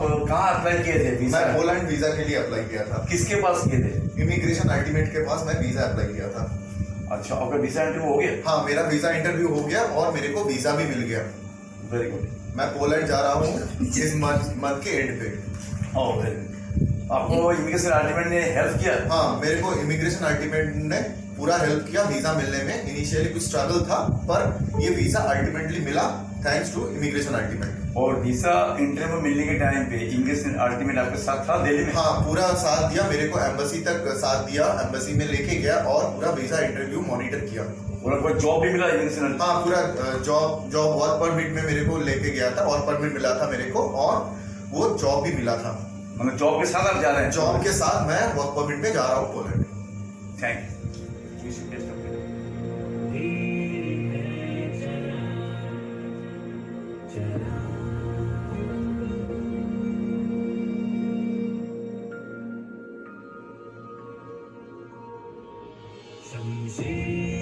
कहाँ अप्लाई किए थे वीज़ा मैं पोलैंड वीज़ा के लिए अप्लाई किया था। किसके पास किए थे? इमिग्रेशन अल्टीमेट के पास मैं वीज़ा अप्लाई किया था। अच्छा आपका वीज़ा इंटरव्यू हो गया? हाँ मेरा वीज़ा इंटरव्यू हो गया और मेरे को वीज़ा भी मिल गया। वेरी गुड मैं पोलैंड जा रहा हूँ इस मंथ मंथ के एंड पे। वेरी आपको इमिग्रेशन अल्टीमेट ने हेल्प किया? हाँ मेरे को इमिग्रेशन अल्टीमेट ने पूरा हेल्प किया वीज़ा मिलने में। इनिशियली कुछ स्ट्रगल था पर ये वीज़ा अल्टीमेटली मिला। थैंक्स टू इमिग्रेशन अल्टीमेट और वीज़ा इंटरव्यू मिलने के टाइम पे इमिग्रेशन अल्टीमेट आपके साथ था दिल्ली में? हाँ पूरा साथ दिया मेरे को एम्बेसी तक साथ दिया एम्बेसी में लेके गया और पूरा वीज़ा इंटरव्यू मॉनिटर किया। और आपको जॉब भी मिला इमिग्रेशन हाँ पूरा जॉब जॉब वर्क परमिट में मेरे को लेके गया था वर्क परमिट मिला था मेरे को और वो जॉब भी मिला था। मतलब जॉब के साथ आप जा रहे हैं? जॉब के साथ मैं वर्क परमिट में जा रहा हूँ पोलैंड थैंक यू 曾经。